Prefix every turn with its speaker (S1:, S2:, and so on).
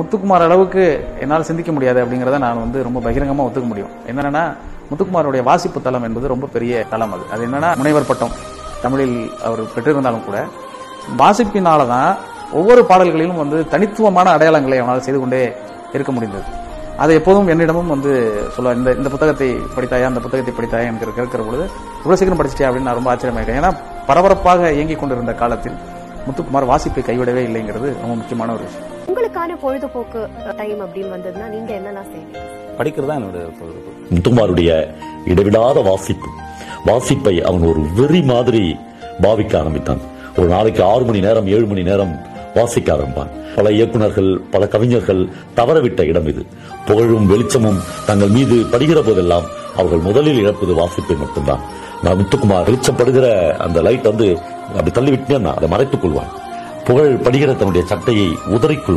S1: முத்துக்குமார் அளவுக்கு என்னால் சிந்திக்க முடியாது அப்படிங்கிறத நான் வந்து ரொம்ப பகிரங்கமாக ஒத்துக்க முடியும். என்னென்னா முத்துக்குமாருடைய வாசிப்பு தளம் என்பது ரொம்ப பெரிய தளம் அது. அது என்னென்னா முனைவர் பட்டம் தமிழில் அவர் பெற்றிருந்தாலும் கூட வாசிப்பினால தான் ஒவ்வொரு பாடல்களிலும் வந்து தனித்துவமான அடையாளங்களை அவனால் செய்து கொண்டே இருக்க முடிந்தது. அது எப்போதும் என்னிடமும் வந்து சொல்ல இந்த இந்த புத்தகத்தை படித்தாயா அந்த புத்தகத்தை படித்தாயா என்கிற கேட்கிற பொழுது இவ்வளோ சீக்கிரம் படிச்சிட்டியா அப்படின்னு நான் ரொம்ப ஆச்சரியமாயிட்டேன். ஏன்னா பரபரப்பாக இயங்கிக் கொண்டிருந்த காலத்தில் முத்துக்குமார் வாசிப்பை கைவிடவே இல்லைங்கிறது ரொம்ப முக்கியமான ஒரு விஷயம்.
S2: உங்களுக்கான பொழுதுபோக்கு டைம் அப்படின்னு வந்ததுன்னா நீங்க என்னெல்லாம் செய்வீங்க?
S3: படிக்கிறது தான் என்னுடைய பொழுதுபோக்கு?
S4: முத்துமாருடைய இடைவிடாத வாசிப்பு. வாசிப்பை அவன் ஒரு வெறி மாதிரி பாவிக்க ஆரம்பித்தான். ஒரு நாளைக்கு ஆறு மணி நேரம் ஏழு மணி நேரம் வாசிக்க ஆரம்பிப்பான். பல இயக்குநர்கள் பல கவிஞர்கள் தவறவிட்ட இடம் இது. புகழும் வெளிச்சமும் தங்கள் மீது படுகிற போதெல்லாம் அவர்கள் முதலில் இழப்பது வாசிப்பை மட்டும்தான். நான் முத்துக்குமார் வெளிச்சப்படுகிற அந்த லைட் வந்து அப்படி தள்ளிவிட்டேன்னா அதை மறைத்துக் கொள்வான். புகழ் படுகிற தன்னுடைய சட்டையை உதறிக்கொள்